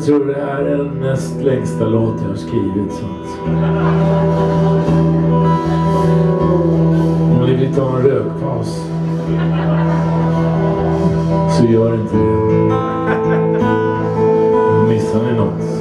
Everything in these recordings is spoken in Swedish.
Jag tror det här är den näst längsta låt jag har skrivit. Sånt. Om ni vill ta en rökpaus så gör inte det. Missar ni något?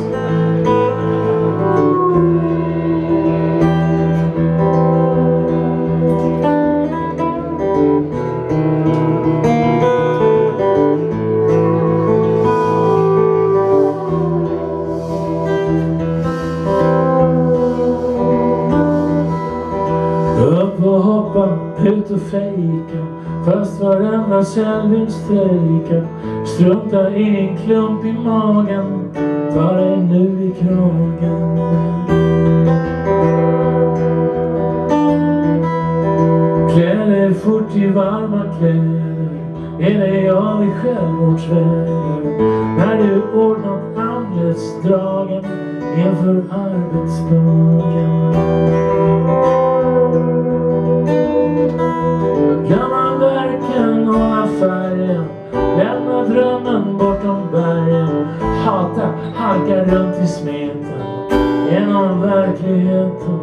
Ut och fejka. Fast varenda cell vill strejka Strunta i din klump i magen. Ta dig nu i kragen Klä dig fort i varma kläder. Är det av i självmordsväder. När du ordnat andetsdragen inför arbetsdagen. Halka till smeten Genom verkligheten.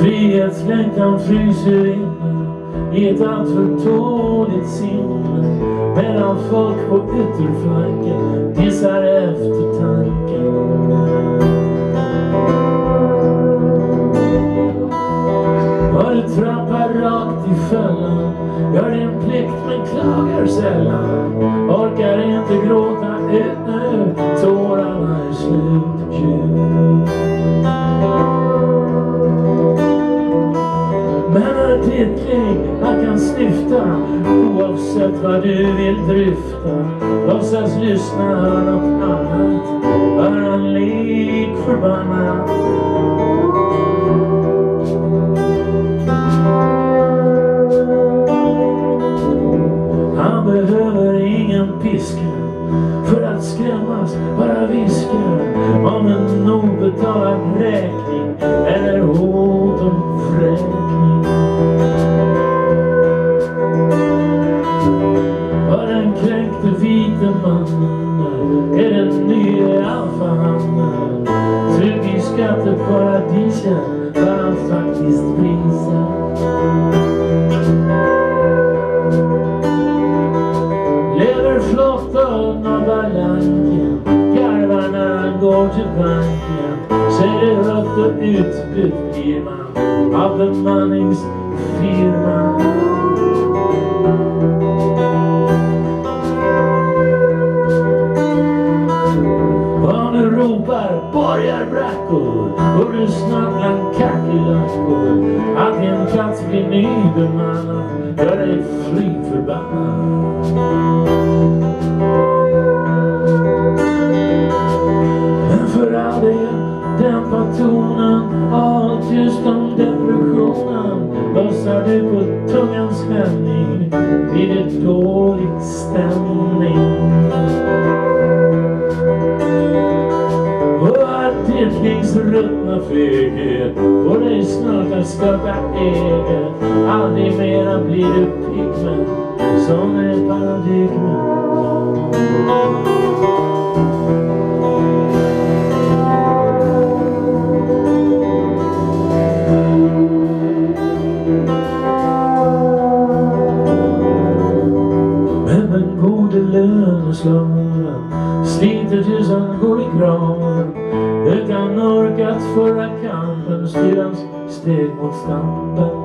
Frihetslängtan fryser inne i ett alltför tåligt sinne. Medan folk på ytterflanken gissar eftertanken. Var du trappar rakt i fönstret Gör din plikt men klagar sällan. Orkar inte gråta ut nu. Tårarna är slut ju. Men är ditt han kan snyfta. Oavsett vad du vill dryfta. Låtsas lyssna, hör något annat. Hör han lik förbannat bara viskar om en obetalad räkning eller hot om vräkning. För den kränkte vite mannen är den nye alfahannen trygg i skatteparadisen utbytt blir man Av bemanningsfirman Barnen ropar borgarbrackor och lyssnar bland kackerlackor Att din plats blir nybemannad gör dig fly förbannad. Lossar du på tungans vändning blir det dålig stämning. Och att ditt livs ruttna feghet får dig snart att skaka eget. Aldrig mera blir du pigmen som är paradigmen Men den gode löneslagaren sliter tills han går i graven utan orkat föra kampen styr hans steg mot stampen.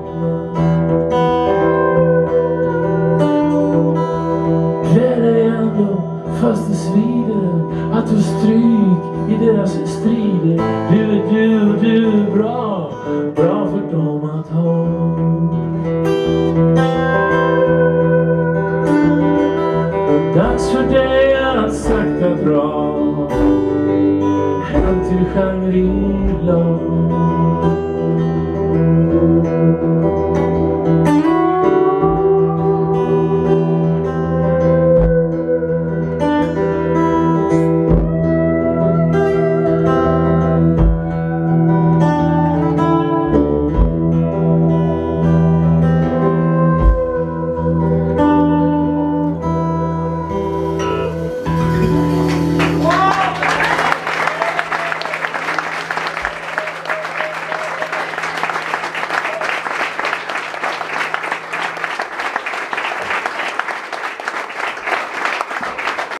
Bra! Han hem till Shangri-La